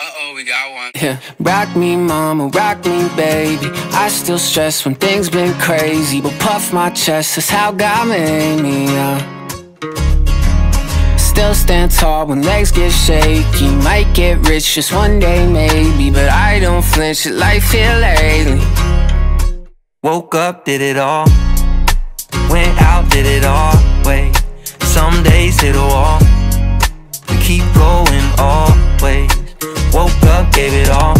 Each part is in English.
Uh-oh, we got one. Yeah, rock me, mama, rock me, baby. I still stress when things been crazy, but puff my chest, that's how God made me. Yeah. Still stand tall when legs get shaky. Might get rich just one day, maybe, but I don't flinch at life here lately. Woke up, did it all. Went out, did it all. Wait, some days hit a wall. We keep going always. Woke up, gave it all.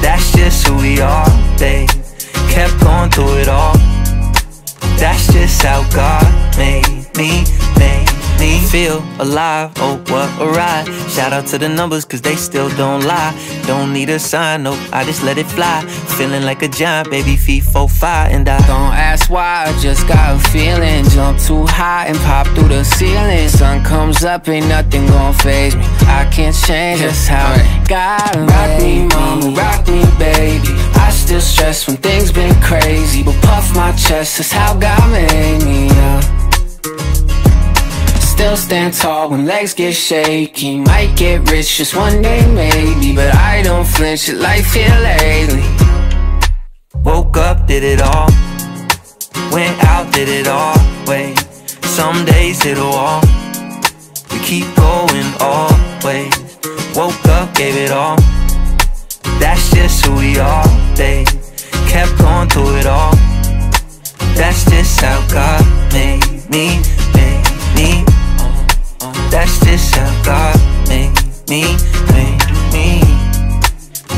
That's just who we are. They kept going through it all. That's just how God made me feel alive. Oh, what a ride. Shout out to the numbers, cause they still don't lie. Don't need a sign, no, I just let it fly. Feeling like a giant, baby, feet four, five, and I Don't ask why, I just got a feeling. Jump too high and pop through the ceiling. Sun comes up, ain't nothing gon' phase me. I can't change, that's how it got Rock me, mama, rock me, baby. I still stress when things been crazy, but puff my chest, that's how God made me. Yeah. Still stand tall when legs get shaky. Might get rich just one day, maybe, but I don't flinch at life here lately. Woke up, did it all. Went out, did it all. Wait, some days hit a wall. We keep going always. Woke up, gave it all. That's just who we are. They kept going through it all. That's just how God made me. That's just how God made me, made me.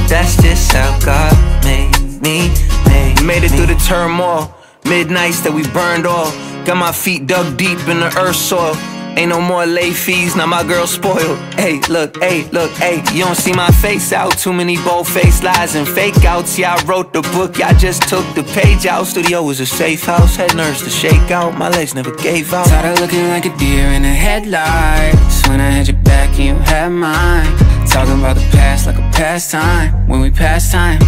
That's just how God made me, made me. Made it through the turmoil, midnights that we burned all. Got my feet dug deep in the earth soil. Ain't no more late fees, now my girl spoiled. Hey, look, hey, look, hey, you don't see my face out. Too many bold faced lies and fake outs. Yeah, I wrote the book, I just took the page out. Studio was a safe house, had nerves to shake out. My legs never gave out. Tired of looking like a deer in the headlights When I had your back and you had mine Talking about the past like a pastime When we pass time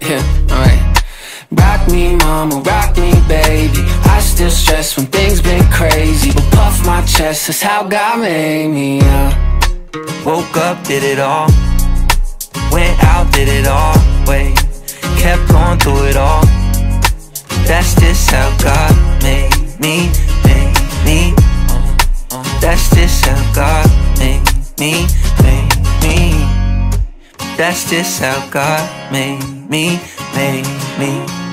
Yeah, alright Rock me, mama, rock me, baby still stress when things been crazy But puff my chest, that's how God made me, yeah Woke up, did it all. Went out, did it all. Wait, kept going through it all. That's just how God made me, made me. That's just how God made me, made me. That's just how God made me, made me.